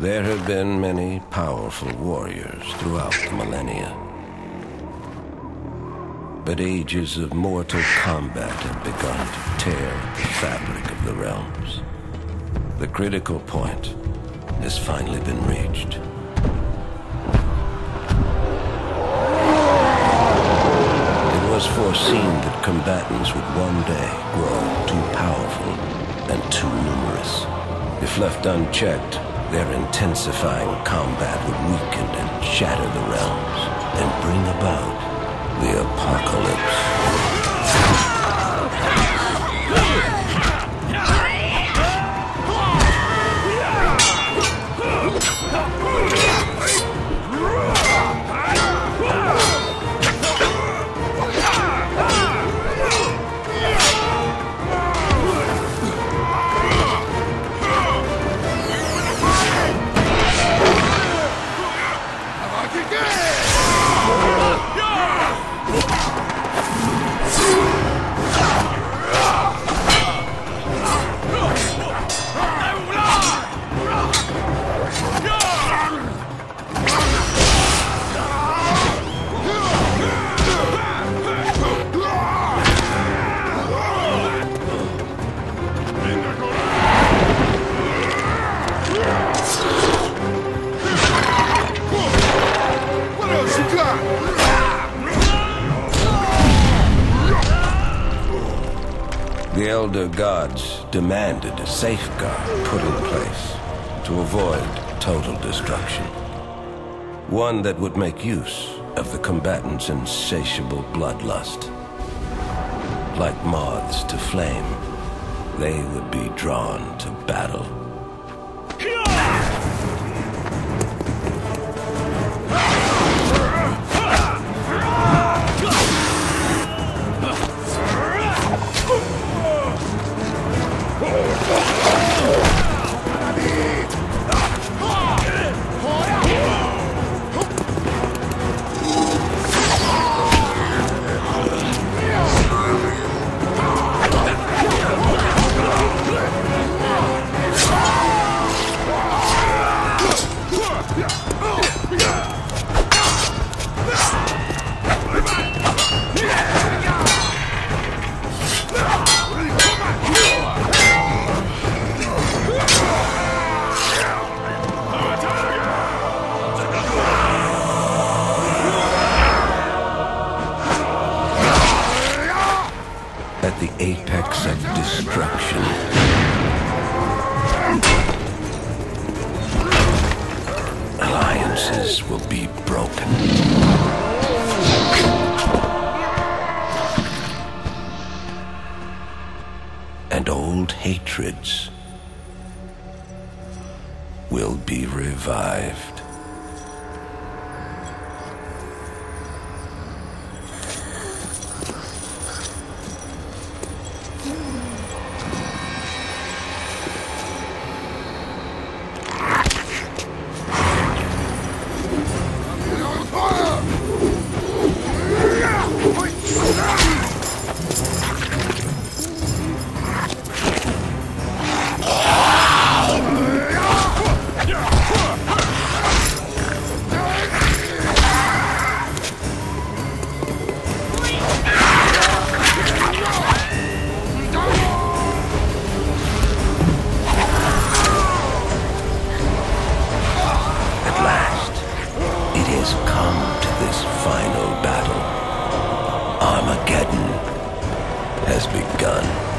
There have been many powerful warriors throughout the millennia. But ages of Mortal Kombat have begun to tear at the fabric of the realms. The critical point has finally been reached. It was foreseen that combatants would one day grow too powerful and too numerous. If left unchecked, their intensifying combat would weaken and shatter the realms and bring about the apocalypse. The Elder Gods demanded a safeguard put in place to avoid total destruction. One that would make use of the combatants' insatiable bloodlust. Like moths to flame, they would be drawn to battle. At the apex of destruction. Alliances will be broken. And old hatreds will be revived. Final